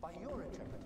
By your interpretation.